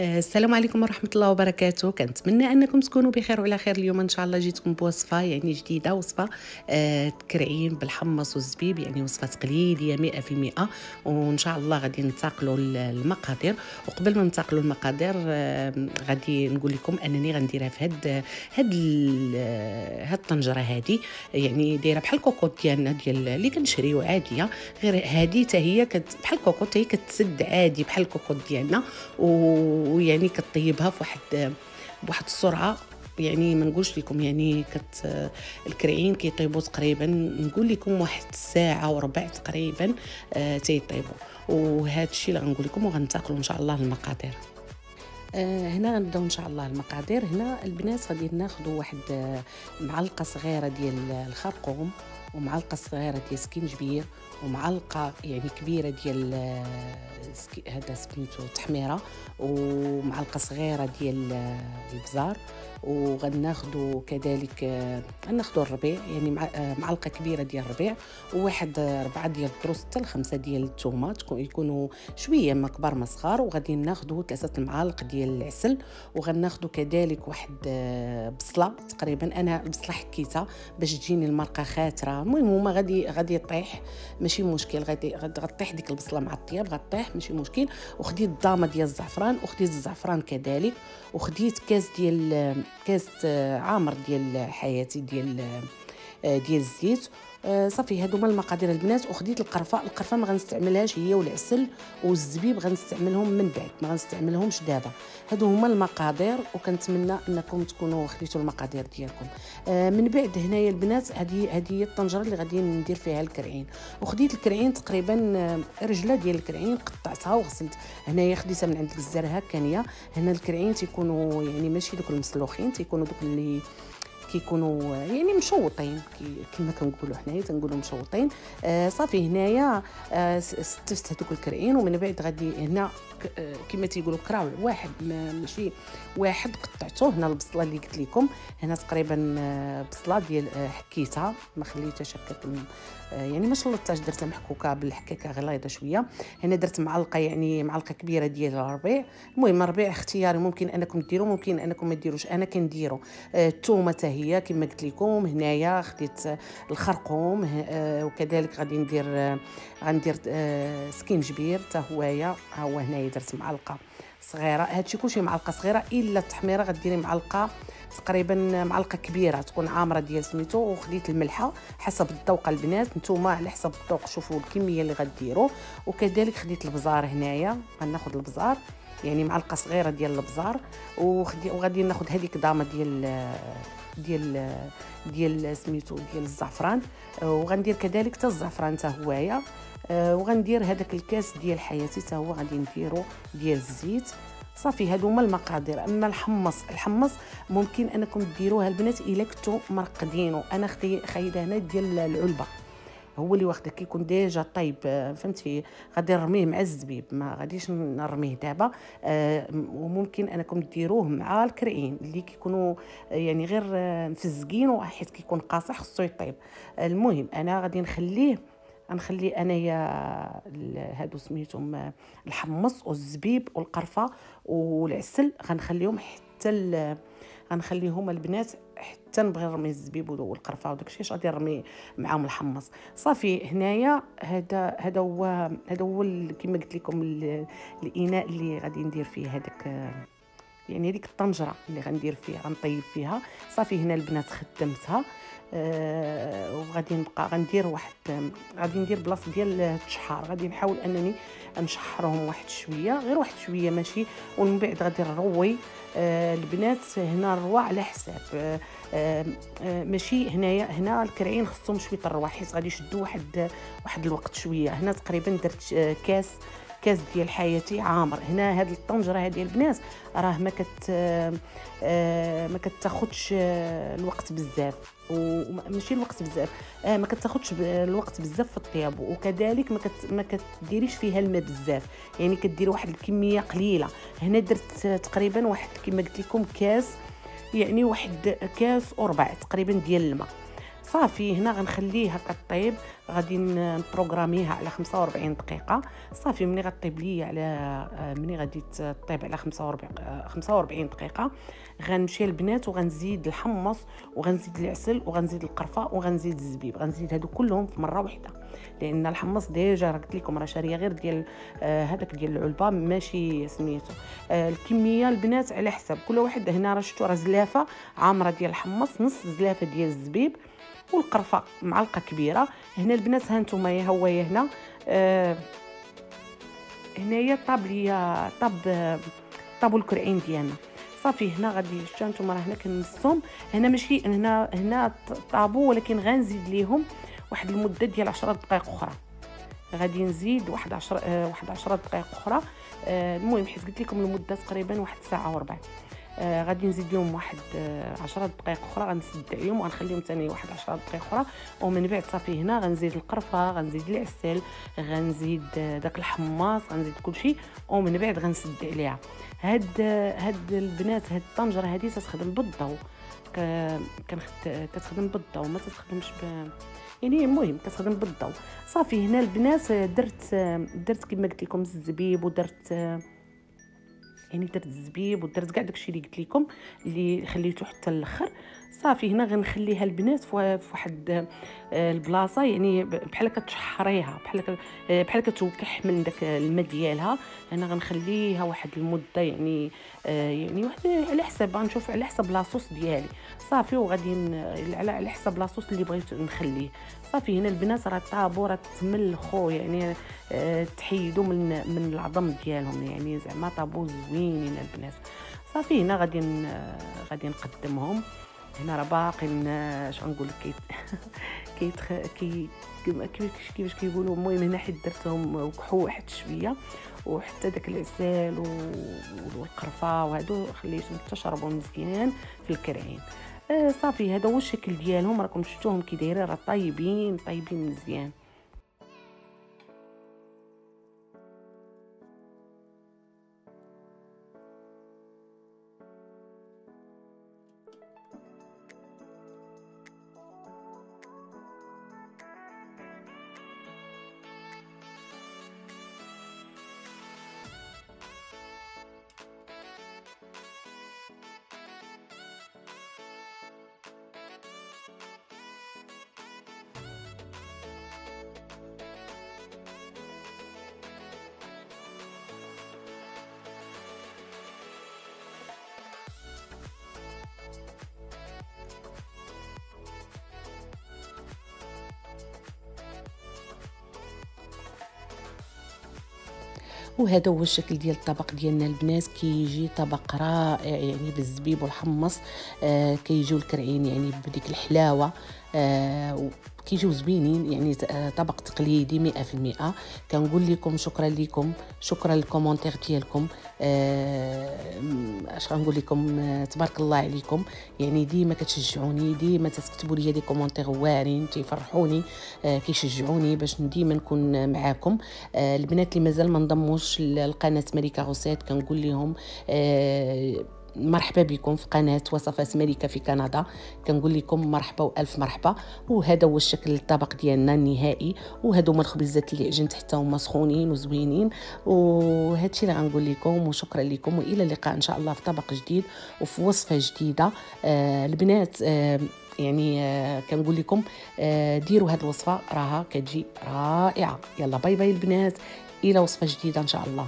آه، السلام عليكم ورحمة الله وبركاته. كنتمنى أنكم تكونوا بخير وعلى خير اليوم. إن شاء الله جيتكم بوصفة يعني جديدة وصفة آه كرعين بالحمص والزبيب يعني وصفة تقليدية مئة في المئة. وإن شاء الله غادي ننتقلوا المقادير وقبل ما ننتقلوا المقادير آه غادي نقول لكم أنني غنديرها في هاد هاد هاد الطنجرة هادي. يعني دايرة بحال الكوكوط ديالنا ديال اللي كنشريو عادية غير هادي حتى هي بحال الكوكوط هي كتسد عادي بحال الكوكوط ديالنا. و ويعني كطيبها في واحد بواحد السرعه يعني ما نقولش لكم يعني كت الكرعين كيطيبوا تقريبا نقول لكم واحد الساعة وربع تقريبا آه تيطيبوا. وهذا الشيء اللي غنقول لكم وغنتاكلوا إن شاء الله المقادير آه هنا غنبداو إن شاء الله المقادير هنا البنات غادي ناخذوا واحد آه، معلقة صغيرة ديال الخرقوم. ومعلقة صغيرة ديال سكينجبير ومعلقة يعني كبيرة ديال آه، هذا سميتو تحميرة ومعلقة صغيرة ديال آه، البزار. وغناخذوا كذلك غناخذوا الربيع يعني آه، معلقة كبيرة ديال الربيع وواحد ربعة ديال الدروس حتى خمسه ديال الثومات يكونوا شوية ما كبار ما صغار. وغادي ناخذوا ثلاثة المعالق ديال العسل وغناخذوا كذلك واحد آه، بصلة تقريبا. أنا البصله حكيتها باش تجيني المرقة خاتره المهم هما غادي غادي طيح ماشي مشكل. غادي غطيح ديك البصلة مع الطياب غطيح ماشي مشكل. وخديت الضامه ديال الزعفران وخديت الزعفران كذلك. وخديت كاس ديال كاس آه، عامر ديال حياتي ديال آه، ديال الزيت. آه، صافي هادو هما المقادير البنات. وخديت القرفة. القرفة ما غنستعملهاش هي والعسل والزبيب غنستعملهم من بعد ما غنستعملهمش دابا. هادو هما المقادير وكنتمنى أنكم تكونوا خديتوا المقادير ديالكم. آه من بعد هنايا البنات هذه هذه هي الطنجرة اللي غادي ندير فيها الكرعين. وخديت الكرعين تقريبا آه، رجلة ديال الكرعين قطعتها وغسلت. هنايا خديتها من عند الجزار هكا هنا الكرعين تيكونوا يعني ماشي دوك المسلوخين تيكونوا دوك اللي كيكونوا يعني مشوطين كما كنقولوا حنايا تنقولوا مشوطين. آه صافي هنايا آه هذوك الكرعين ومن بعد غادي هنا آه كما تيقولوا كراول واحد ماشي واحد قطعته هنا البصلة اللي قلت لكم. هنا تقريبا آه بصلة ديال آه حكيتها ما خليتهاش هكا آه، يعني ما شلطتهاش درتها محكوكة بالحكاكة غليظة شوية. هنا درت معلقة يعني معلقة كبيرة ديال الربيع. المهم الربيع اختياري ممكن أنكم ديروا ممكن أنكم ما ديروش أنا كنديرو. الثومه آه هي كما قلت لكم هنايا خديت الخرقوم آه وكذلك غادي ندير آه غندير آه سكينجبير حتى هوايا. ها هو هنايا درت معلقة صغيرة. هادشي كلشي معلقة صغيرة إلا التحميرة غديري معلقة تقريبا معلقة كبيرة تكون عامرة ديال سميتو. وخديت الملحة حسب الذوق البنات. نتوما على حسب الذوق شوفوا الكمية اللي غديروا وكذلك خديت البزار هنايا. غناخذ البزار. يعني معلقة صغيرة ديال البزار وغادي ناخذ هذيك دامة ديال ديال ديال سميتو ديال الزعفران وغندير كذلك حتى الزعفران حتى هوايا وغندير هذاك الكاس ديال حياتي حتى هو غادي نديرو ديال الزيت. صافي هادو هما المقادير. أما الحمص الحمص ممكن أنكم ديروها البنات إلا كنتو مرقدينو. أنا خايدة هنا ديال العلبة. هو اللي واخده كيكون ديجا طيب فهمتي؟ غادي نرميه مع الزبيب ما غاديش نرميه دابا. آه وممكن انكم ديروه مع الكرعين اللي كيكونوا يعني غير مفزقين حيت كيكون قاصح خصو يطيب. المهم أنا غادي نخليه غنخلي انايا هادو سميتهم الحمص والزبيب والقرفة والعسل. غنخليهم حتى غنخليهم البنات حتى نبغي نرمي الزبيب والقرفة وداك الشيء غادي نرمي معاهم الحمص؟ صافي هنايا هذا هذا هو هذا هو كما قلت لكم الإناء اللي غادي ندير فيه هذاك يعني هذيك الطنجرة اللي غندير فيها غنطيب فيها. صافي هنا البنات خدمتها. آه وغادي نبقى غندير واحد غادي ندير بلاصة ديال التشحار. غادي نحاول أنني نشحرهم واحد شوية. غير واحد شوية ماشي. ومن بعد غادي نروي آه البنات هنا الروا على حساب. آه آه ماشي هنايا هنا الكرعين خصهم شوية الروا حيت غادي يشدوا واحد واحد الوقت شوية. هنا تقريبا درت آه كاس كاس ديال حياتي عامر. هنا هاد الطنجرة هذه البنات راه ما كت آه ما كتاخذش الوقت بزاف. وماشي الوقت بزاف آه ما كتاخذش الوقت بزاف في الطياب. وكذلك ما كت ما كديريش فيها الماء بزاف. يعني كديري واحد الكمية قليلة. هنا درت تقريبا واحد كما قلت لكم كاس يعني واحد كاس وربع تقريبا ديال الماء. صافي هنا غنخليها كطيب غادي نبروغراميها على 45 دقيقة. صافي ملي غطيب ليا على آه، ملي غادي تطيب على 45 45 آه، دقيقة. غنمشي للبنات وغنزيد الحمص وغنزيد العسل وغنزيد القرفة وغنزيد الزبيب. غنزيد هادو كلهم في مرة واحدة لأن الحمص ديجا راه قلت لكم راه شارية غير ديال آه هذاك ديال العلبة ماشي سميتو. الكمية البنات على حسب كل واحد هنا راه شفتوا راه زلافة عامرة ديال الحمص نص زلافة ديال الزبيب. والقرفة معلقة كبيرة. هنا البنات ها نتوما هو هنا. آه هنايا طاب ليا طاب طابو الكرعين ديالنا. صافي هنا غادي شتا نتوما راه هنا كنصهم هنا ماشي هنا هنا طابو ولكن غنزيد ليهم واحد المدة ديال 10 دقائق أخرى. غادي نزيد واحد 10 آه واحد 10 دقائق أخرى. آه المهم حيت قلت لكم المدة تقريبا واحد ساعة وربع. آه غادي نزيد لهم واحد آه عشرة دقائق أخرى غنسد عليهم وغنخليهم ثاني واحد عشرة دقائق أخرى. ومن بعد صافي هنا غنزيد القرفة غنزيد العسل غنزيد آه داك الحماص غنزيد كلشي ومن بعد غنسد عليها. هاد آه هاد البنات هاد الطنجرة هادي تتخدم بالضو. كتخدم بالضو ما تتخدمش ب يعني المهم كتخدم بالضو. صافي هنا البنات درت درت كما قلت لكم الزبيب ودرت يعني درت الزبيب ودرت كاع داكشي اللي قلت لكم اللي خليته حتى الآخر. صافي هنا غنخليها البنات في واحد آه، البلاصة يعني بحال كتشحريها بحال آه، بحال كتوكح من داك الماء ديالها. هنا غنخليها واحد المدة يعني آه، يعني واحد على حساب غنشوف على حساب لاصوص ديالي. صافي وغادي على حساب لاصوص اللي بغيت نخليه. صافي هنا البنات راه طابوا راه تملخوا يعني تحيدوا من من العظم ديالهم يعني زعما طابوا زوينين البنات. صافي هنا غادي غادي نقدمهم. هنا راه باقي اش غنقول لك كي كي كيفاش كيفاش كيقولوا المهم هنا حيت درتهم وكحوا واحد شوية وحتى داك العسل والقرفة وهادو خليتهم تشربوا مزيان في الكرعين آه صافي هذا هو الشكل ديالهم راكم شفتوهم كي دايرين راه طايبين طايبين مزيان. وهذا هو الشكل ديال الطبق ديالنا البنات. كيجي طبق رائع يعني بالزبيب والحمص. آه كيجيو الكرعين يعني بديك الحلاوة. آه كيجيو زوينين يعني آه، طبق تقليدي مئة في المئة. كنقول لكم شكرا لكم شكرا لل commentaires ديالكم. آه، أش غنقول لكم؟ آه، تبارك الله عليكم. يعني ديما كتشجعوني ديما تكتبوا لي des commentaires واعرين تيفرحوني. كيشجعوني باش ديما نكون معاكم. البنات اللي مازال ما انضموش للقناه ملكه غوسات كنقول لهم مرحبا بكم في قناة وصفات ملكة في كندا. كنقول لكم مرحبا وألف مرحبا. وهذا هو الشكل الطبق ديالنا النهائي. وهادو هما الخبيزات اللي عجنت حتى هما سخونين وزوينين. وهادشي اللي غنقول لكم وشكرا لكم. وإلى اللقاء إن شاء الله في طبق جديد وفي وصفة جديدة. آه البنات آه يعني آه كنقول لكم آه ديروا هذه الوصفة. راها كتجي رائعة. يلا باي باي البنات. إلى وصفة جديدة إن شاء الله.